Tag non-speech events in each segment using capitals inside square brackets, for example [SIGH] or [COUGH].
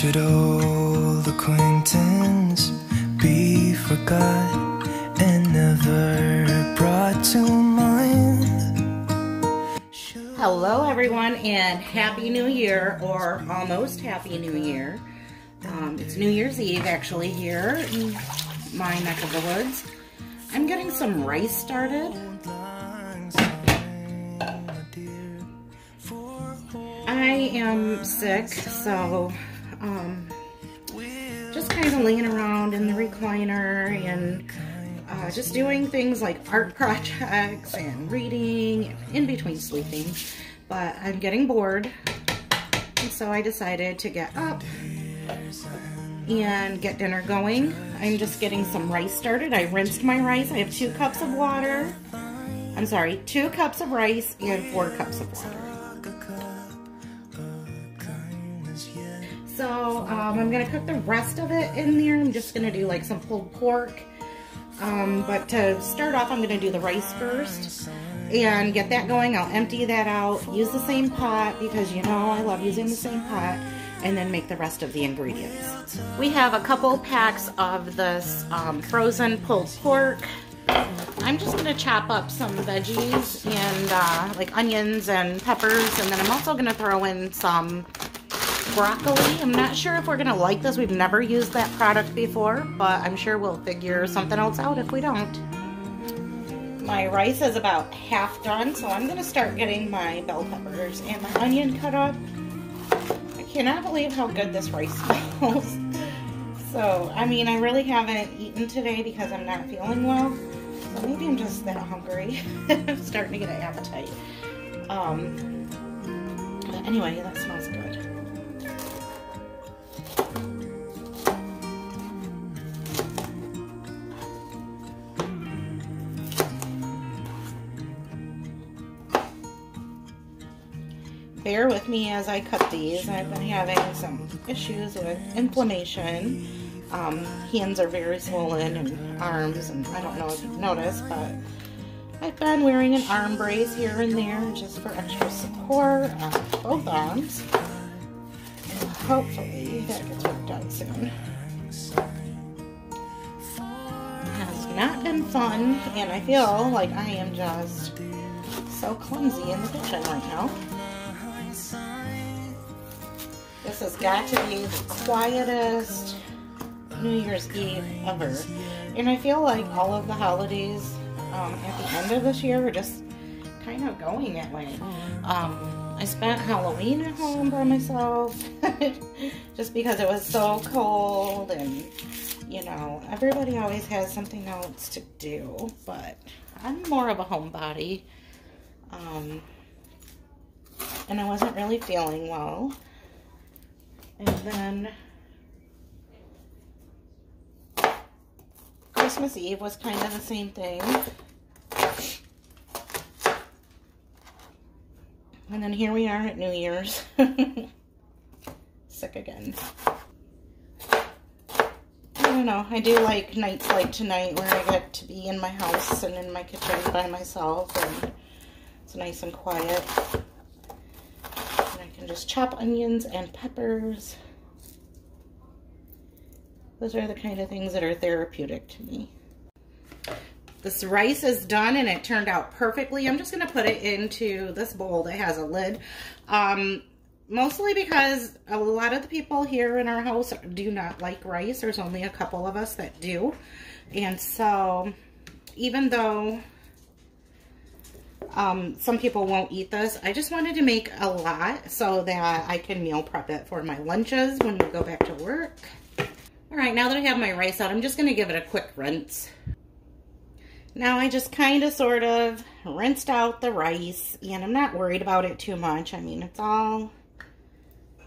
Should old acquaintance be forgot and never brought to mind? Hello, everyone, and Happy New Year, or almost Happy New Year. Um, it's New Year's Eve, actually, here in my neck of the woods. I'm getting some rice started. I am sick, so um, just kind of laying around in the recliner and uh, just doing things like art [LAUGHS] projects and reading in between sleeping. But I'm getting bored, and so I decided to get up and get dinner going. I'm just getting some rice started. I rinsed my rice. I have two cups of water. I'm sorry, two cups of rice and four cups of water. Um, I'm gonna cook the rest of it in there. I'm just gonna do like some pulled pork. Um, but to start off, I'm gonna do the rice first and get that going. I'll empty that out, use the same pot because you know I love using the same pot and then make the rest of the ingredients. We have a couple packs of this um, frozen pulled pork. I'm just gonna chop up some veggies and uh, like onions and peppers and then I'm also gonna throw in some broccoli. I'm not sure if we're gonna like this. We've never used that product before, but I'm sure we'll figure something else out if we don't. My rice is about half done, so I'm gonna start getting my bell peppers and my onion cut up. I cannot believe how good this rice [LAUGHS] smells. so, I mean, I really haven't eaten today because I'm not feeling well. So maybe I'm just that hungry. [LAUGHS] I'm starting to get an appetite. Um, but anyway, that smells good. Bear with me as I cut these. I've been having some issues with inflammation. Um, hands are very swollen and arms, and I don't know if you've noticed, but I've been wearing an arm brace here and there just for extra support on both arms. Hopefully that gets worked out soon. It has not been fun, and I feel like I am just so clumsy in the kitchen right now. This has got to be the quietest New Year's Eve ever. And I feel like all of the holidays um, at the end of this year were just kind of going that way. Um, I spent Halloween at home by myself [LAUGHS] just because it was so cold and, you know, everybody always has something else to do, but I'm more of a homebody. Um, and I wasn't really feeling well. And then Christmas Eve was kind of the same thing. And then here we are at New Year's. [LAUGHS] Sick again. I don't know. I do like nights like tonight where I get to be in my house and in my kitchen by myself and it's nice and quiet just chop onions and peppers. Those are the kind of things that are therapeutic to me. This rice is done and it turned out perfectly. I'm just to put it into this bowl that has a lid. Um, mostly because a lot of the people here in our house do not like rice. There's only a couple of us that do. And so even though um, some people won't eat this. I just wanted to make a lot so that I can meal prep it for my lunches when we go back to work. All right, now that I have my rice out, I'm just gonna give it a quick rinse. Now I just kind of sort of rinsed out the rice and I'm not worried about it too much. I mean, it's all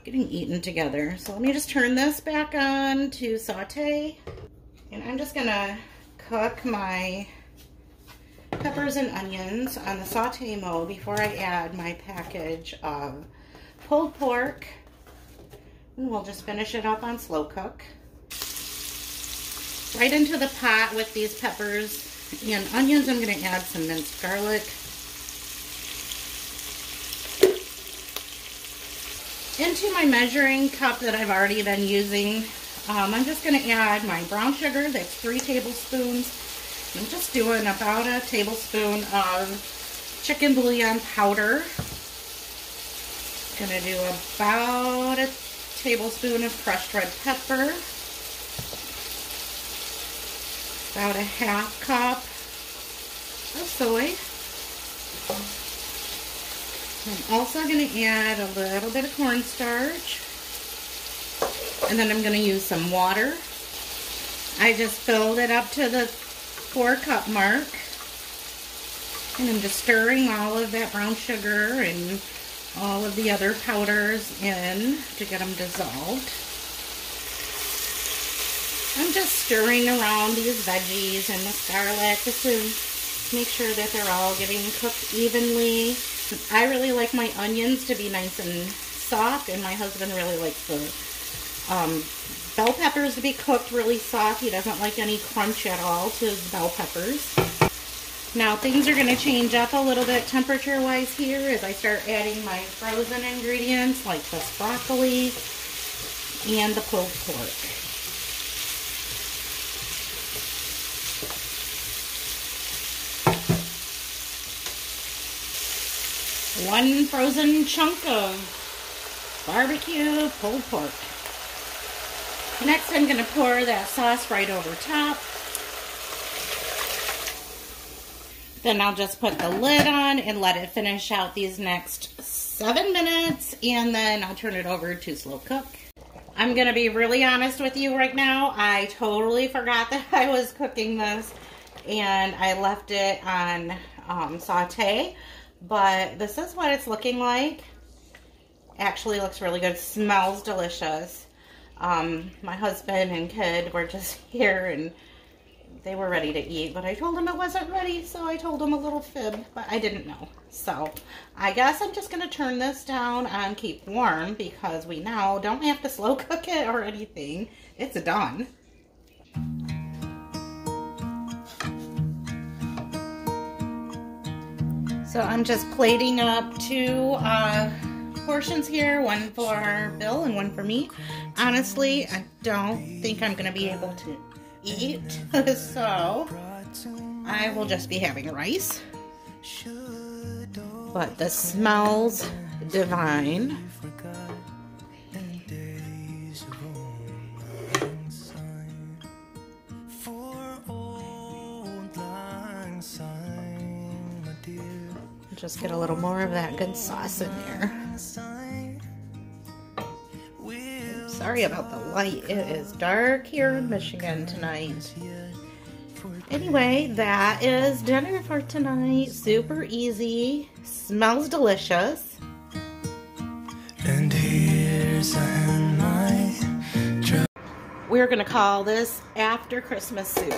getting eaten together. So let me just turn this back on to saute. And I'm just gonna cook my peppers and onions on the saute mode before I add my package of pulled pork. And we'll just finish it up on slow cook. Right into the pot with these peppers and onions, I'm going to add some minced garlic. Into my measuring cup that I've already been using, um, I'm just going to add my brown sugar. That's three tablespoons. I'm just doing about a tablespoon of chicken bouillon powder. Gonna do about a tablespoon of crushed red pepper. About a half cup of soy. I'm also going to add a little bit of cornstarch. And then I'm going to use some water. I just filled it up to the four cup mark. And I'm just stirring all of that brown sugar and all of the other powders in to get them dissolved. I'm just stirring around these veggies and the scarlet just to make sure that they're all getting cooked evenly. I really like my onions to be nice and soft, and my husband really likes the um, bell peppers to be cooked really soft. He doesn't like any crunch at all to his bell peppers. Now things are going to change up a little bit temperature-wise here as I start adding my frozen ingredients like this broccoli and the pulled pork. one frozen chunk of barbecue pulled pork. Next, I'm going to pour that sauce right over top. Then I'll just put the lid on and let it finish out these next seven minutes, and then I'll turn it over to slow cook. I'm going to be really honest with you right now. I totally forgot [LAUGHS] that I was cooking this, and I left it on um, saute but this is what it's looking like. Actually looks really good. Smells delicious. Um, my husband and kid were just [LAUGHS] here and they were ready to eat, but I told them it wasn't ready, so I told them a little fib, but I didn't know. So I guess I'm just going to turn this down and keep warm because we now don't have to slow [LAUGHS] cook it or anything. It's done. So I'm just plating up two uh, portions here, one for Bill and one for me. Honestly, I don't think I'm going to be able to eat, [LAUGHS] so I will just be having rice. But the smells divine. just get a little more of that good sauce in there. Sorry about the light. It is dark here in Michigan tonight. Anyway, that is dinner for tonight. Super easy. Smells delicious. And here's my We're going to call this after Christmas soup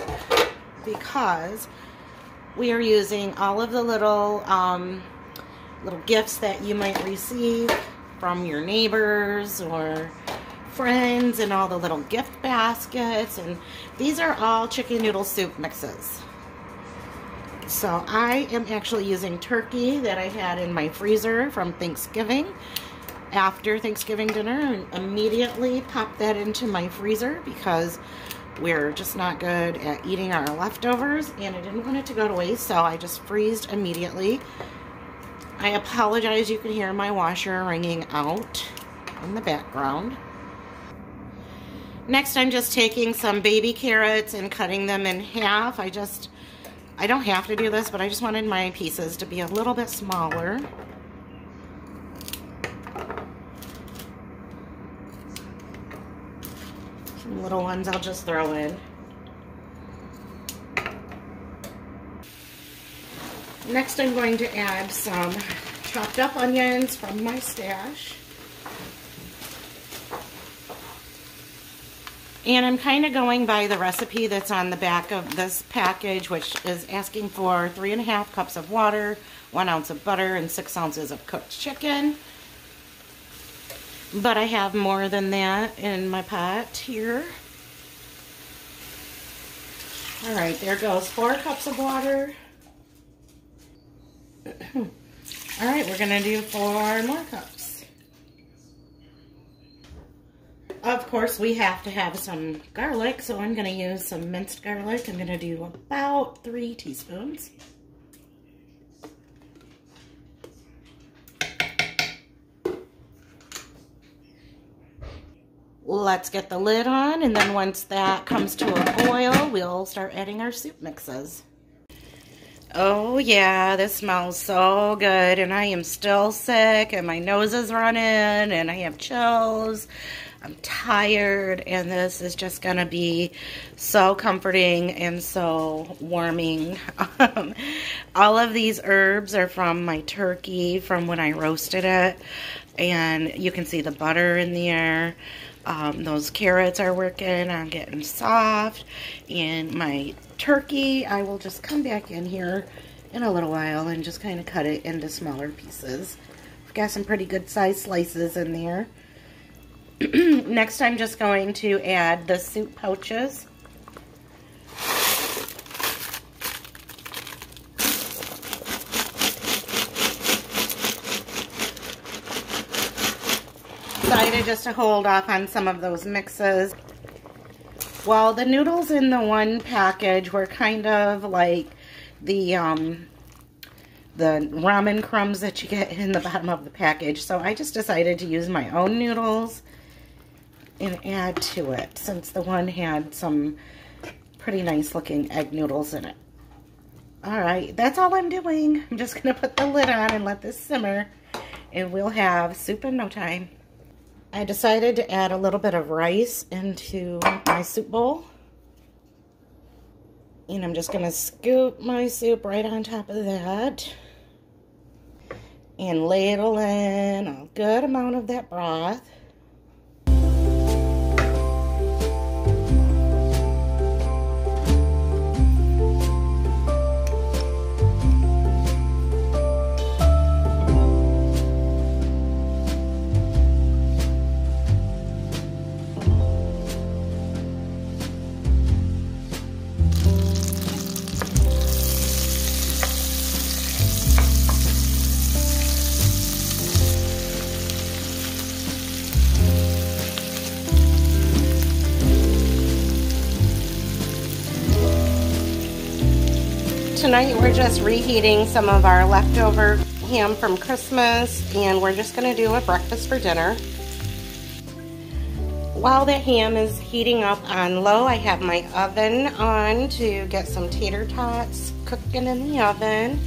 because we are using all of the little um, little gifts that you might receive from your neighbors or friends and all the little gift baskets and these are all chicken noodle soup mixes so I am actually using turkey that I had in my freezer from Thanksgiving after Thanksgiving dinner and immediately popped that into my freezer because we're just not good at eating our leftovers and I didn't want it to go to waste so I just freezed immediately. I apologize you can hear my washer ringing out in the background. Next I'm just taking some baby carrots and cutting them in half. I just, I don't have to do this but I just wanted my pieces to be a little bit smaller. Some little ones I'll just throw in. Next I'm going to add some chopped up onions from my stash. And I'm kind of going by the recipe that's on the back of this package, which is asking for three and a half cups of water, one ounce of butter, and six ounces of cooked chicken. But I have more than that in my pot here. All right, there goes four cups of water. [CLEARS THROAT] All right, we're gonna do four more cups. Of course, we have to have some garlic, so I'm going to use some minced garlic. I'm going to do about three teaspoons. Let's get the lid on, and then once that comes to a boil, we'll start adding our soup mixes. Oh yeah, this smells so good, and I am still sick, and my nose is running, and I have chills. I'm tired, and this is just going to be so comforting and so warming. [LAUGHS] all of these herbs are from my turkey from when I roasted it, and you can see the butter in there. Um, those carrots are working on getting soft. And my turkey, I will just come back in here in a little while and just kind of cut it into smaller pieces. I've got some pretty good sized slices in there. [CLEARS THROAT] Next, I'm just going to add the soup pouches. decided just to hold off on some of those mixes. Well, the noodles in the one package were kind of like the um, the ramen crumbs that you get in the bottom of the package. So I just decided to use my own noodles and add to it since the one had some pretty nice looking egg noodles in it. All right, that's all I'm doing. I'm just gonna put the lid on and let this simmer and we'll have soup in no time. I decided to add a little bit of rice into my soup bowl. And I'm just to scoop my soup right on top of that. And ladle in a good amount of that broth. Tonight we're just reheating some of our leftover ham from Christmas and we're just going to do a breakfast for dinner. While the ham is heating up on low, I have my oven on to get some tater tots cooking in the oven.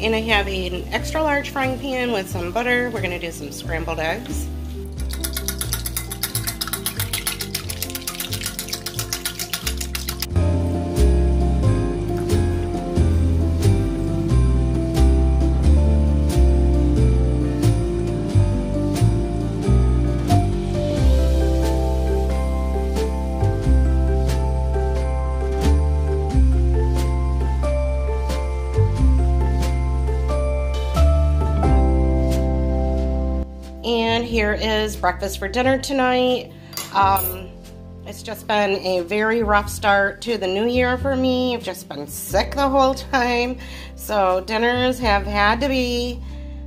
And I have an extra large frying pan with some butter. We're going to do some scrambled eggs. Breakfast for dinner tonight. Um, it's just been a very rough start to the new year for me. I've just been sick the whole [LAUGHS] time. So dinners have had to be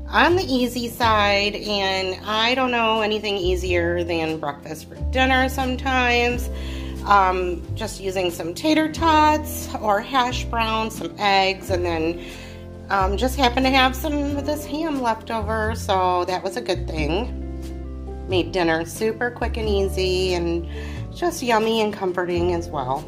on the easy side and I don't know anything easier than breakfast for dinner sometimes. Um, just using some tater tots or hash browns, some eggs, and then um, just happened to have some of this ham left over, so that was a good thing made dinner super quick and easy and just yummy and comforting as well.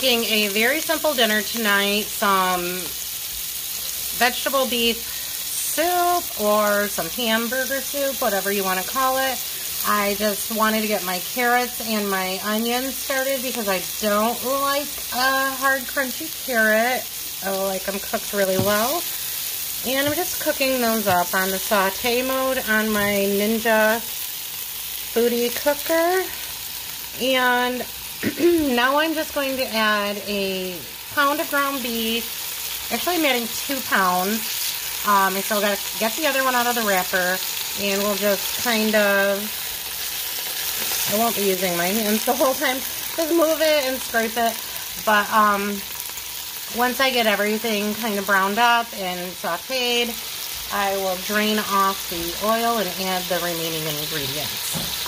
Making a very simple dinner tonight. Some vegetable beef soup or some hamburger soup, whatever you want to call it. I just wanted to get my carrots and my onions started because I don't like a hard crunchy carrot. I like them cooked really well. And I'm just cooking those up on the saute mode on my Ninja Foodi cooker. And [CLEARS THROAT] now I'm just going to add a pound of ground beef. Actually, I'm adding two pounds. Um, I still got to get the other one out of the wrapper. And we'll just kind of, I won't be using my hands [LAUGHS] the whole time. Just move it and scrape it. But um, once I get everything kind of browned up and sauteed, I will drain off the oil and add the remaining ingredients.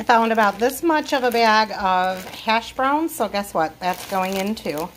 I found about this much of a bag of hash browns, so guess what? That's going in too.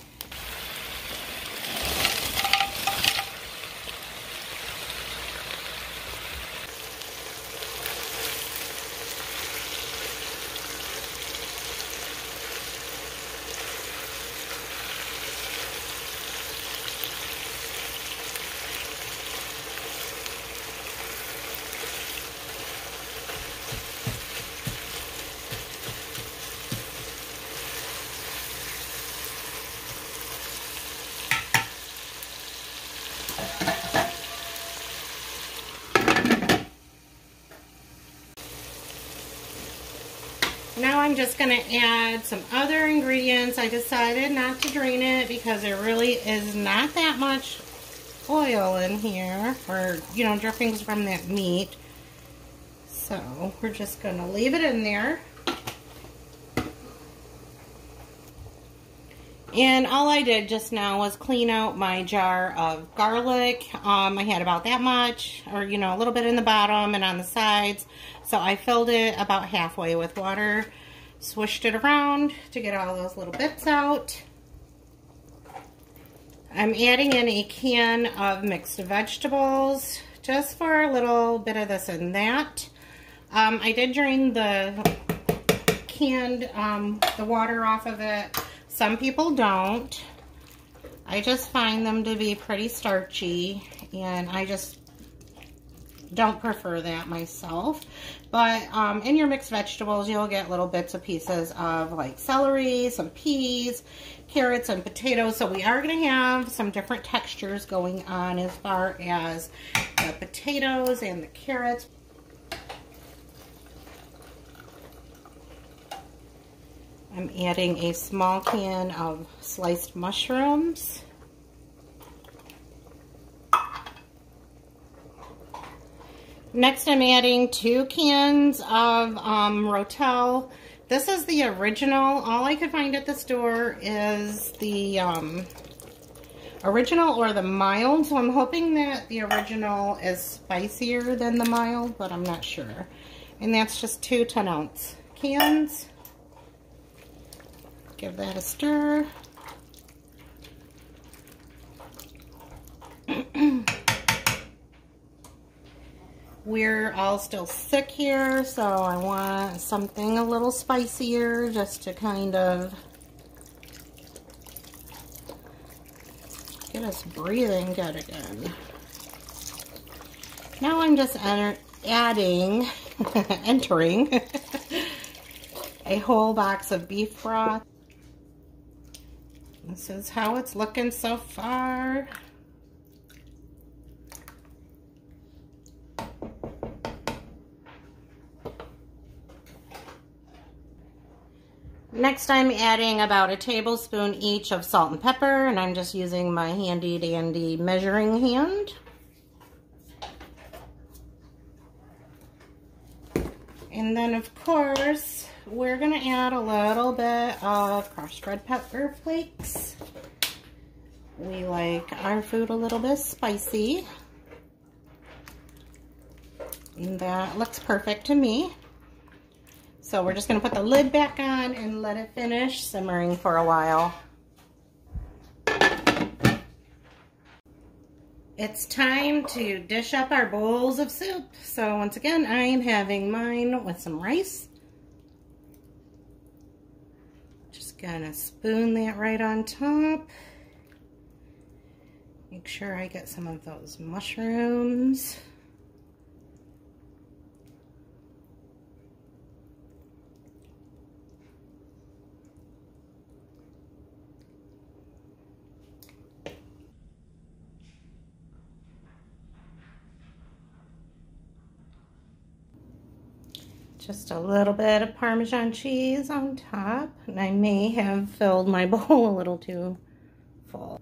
Now I'm just going to add some other ingredients. I decided not to drain it because there really is not that much oil in here or, you know, drippings from that meat. So we're just going to leave it in there. And all I did just now was clean out my jar of garlic. Um, I had about that much, or, you know, a little bit in the bottom and on the sides. So I filled it about halfway with water, swished it around to get all those little bits out. I'm adding in a can of mixed vegetables, just for a little bit of this and that. Um, I did drain the canned, um, the water off of it some people don't. I just find them to be pretty starchy and I just don't prefer that myself. But um, in your mixed vegetables, you'll get little bits and pieces of like celery, some peas, carrots, and potatoes. So we are going to have some different textures going on as far as the potatoes and the carrots. I'm adding a small can of sliced mushrooms. Next I'm adding two cans of um, Rotel. This is the original. All I could find at the store is the um, original or the mild. So I'm hoping that the original is spicier than the mild, but I'm not sure. And that's just two 10 ounce cans. Give that a stir. [CLEARS THROAT] We're all still sick here, so I want something a little spicier just to kind of get us breathing good again. Now I'm just adding, [LAUGHS] entering, [LAUGHS] a whole box of beef broth. This is how it's looking so far. Next I'm adding about a tablespoon each of salt and pepper and I'm just using my handy dandy measuring hand. And then of course we're going to add a little bit of crushed red pepper flakes. We like our food a little bit spicy. And that looks perfect to me. So we're just going to put the lid back on and let it finish simmering for a while. It's time to dish up our bowls of soup. So once again, I am having mine with some rice Just Gonna spoon that right on top. Make sure I get some of those mushrooms. Just a little bit of Parmesan cheese on top. And I may have filled my [LAUGHS] bowl a little too full.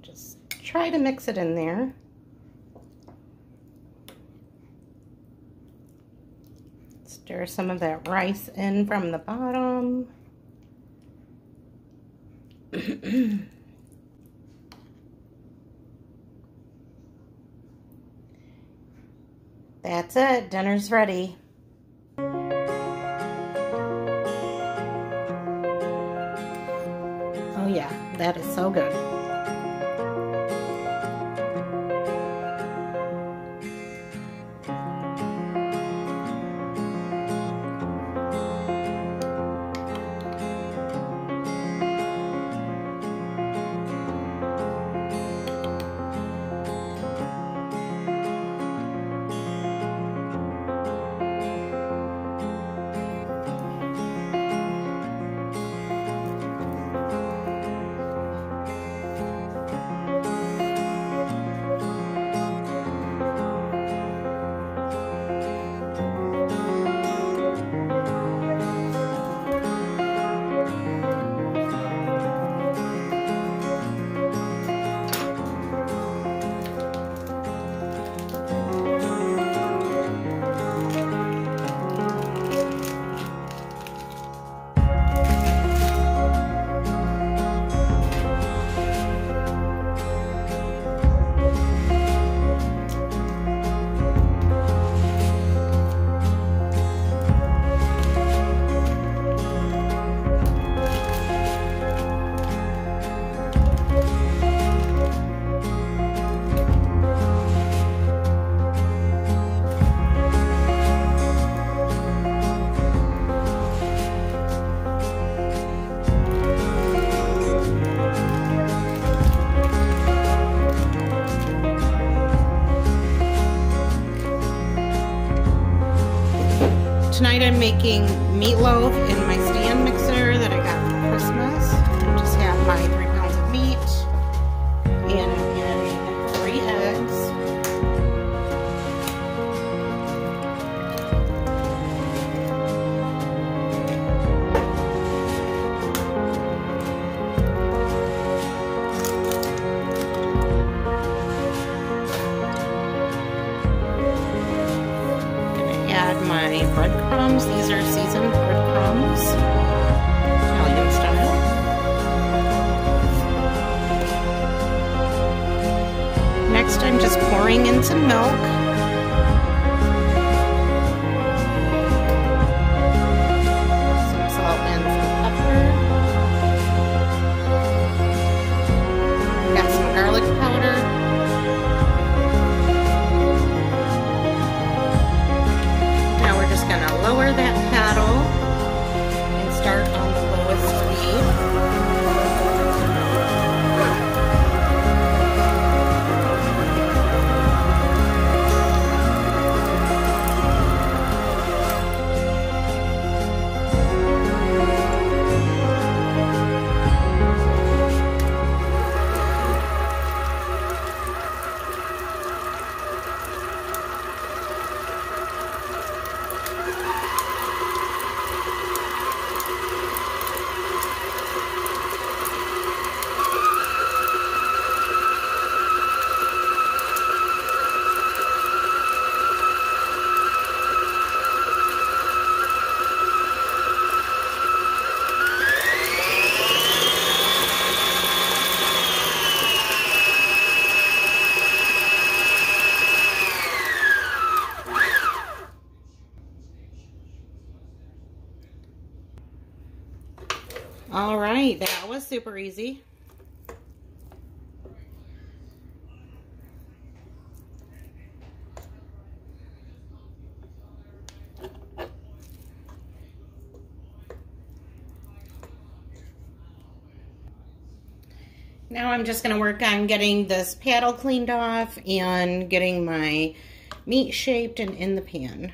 Just try to mix it in there. Stir some of that rice in from the bottom. [CLEARS THROAT] That's it. Dinner's ready. Oh yeah, that is so good. Meatloaf some milk. Super easy. Now I'm just going to work on getting this paddle cleaned off and getting my meat shaped and in the pan.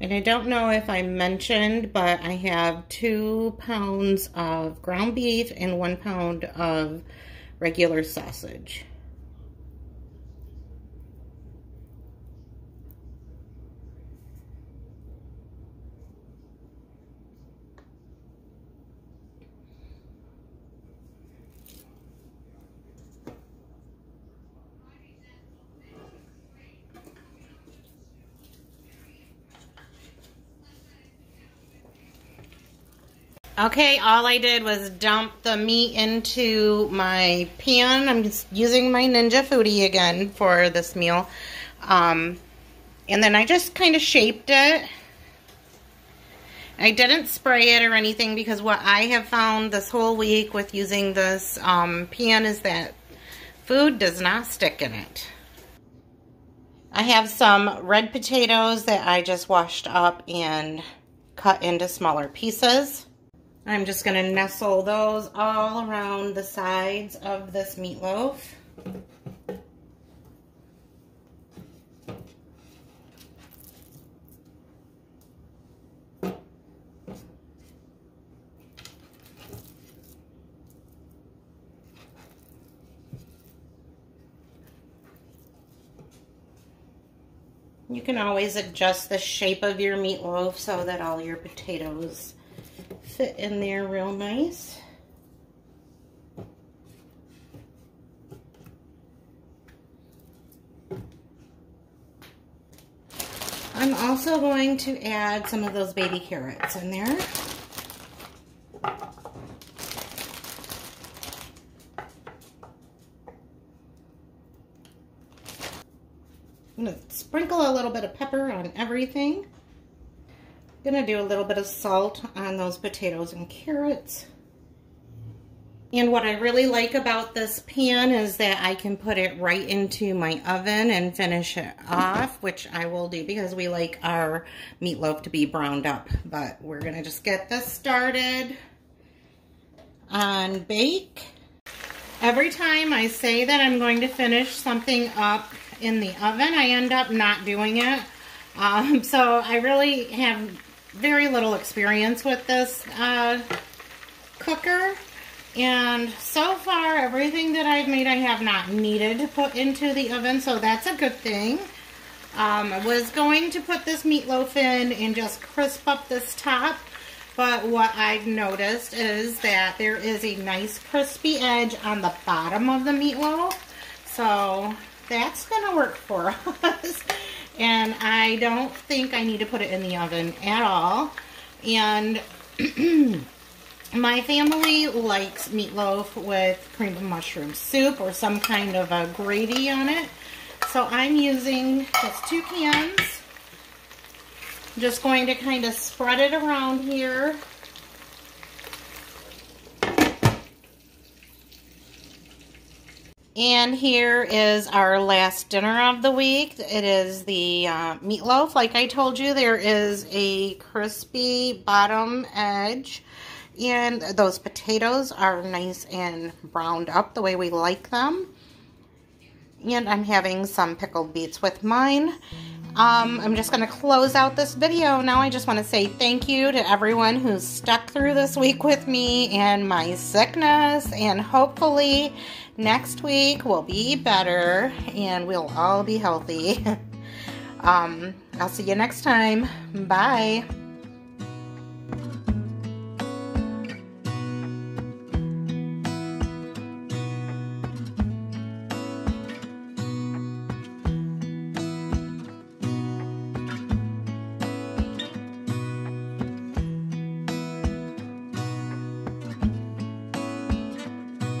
And I don't know if I mentioned, but I have two pounds of ground beef and one pound of regular sausage. Okay, all I did was dump the meat into my pan. I'm just using my Ninja Foodi again for this meal. Um, and then I just kind of shaped it. I didn't spray it or anything because what I have found this whole week with using this um, pan is that food does not stick in it. I have some red potatoes that I just washed up and cut into smaller pieces. I'm just going to nestle those all around the sides of this meatloaf. You can always adjust the shape of your meatloaf so that all your potatoes fit in there real nice. I'm also going to add some of those baby carrots in there. I'm going to sprinkle a little bit of pepper on everything. Gonna do a little bit of salt on those potatoes and carrots. And what I really like about this pan is that I can put it right into my oven and finish it off, which I will do because we like our meatloaf to be browned up. But we're gonna just get this started on bake. Every time I say that I'm going to finish something up in the oven, I end up not doing it. Um, [LAUGHS] so I really have very little experience with this uh, cooker. And so far, everything that I've made, I have not needed to put into the oven, so that's a good thing. Um, I was going to put this meatloaf in and just crisp up this top, but what I've noticed is that there is a nice crispy edge on the bottom of the meatloaf, so that's going to work for [LAUGHS] us. And I don't think I need to put it in the oven at all. And [CLEARS THROAT] my family likes meatloaf with cream of mushroom soup or some kind of a gravy on it. So I'm using just two cans. Just going to kind of spread it around here And here is our last dinner of the week. It is the uh, meatloaf. Like I told you, there is a crispy bottom edge. And those potatoes are nice and browned up the way we like them. And I'm having some pickled beets with mine. Um, I'm just going to close out this video. Now I just want to say thank you to everyone who's stuck through this week with me and my sickness. And hopefully next week will be better and we'll all be healthy. [LAUGHS] um, I'll see you next time. Bye.